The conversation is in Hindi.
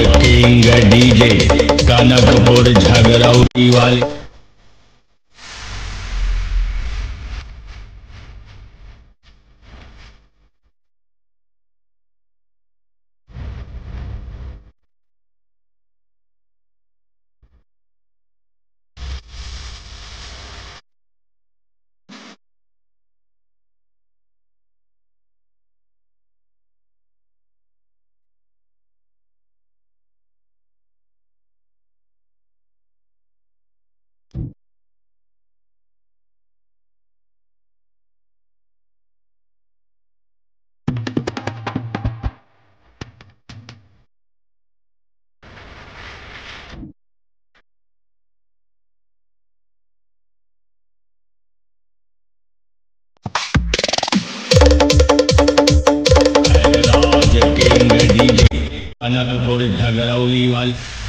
देखेगा डीजे। कनकपुर झगड़ौली वाले। राज थोड़े झगड़ा हुई वाले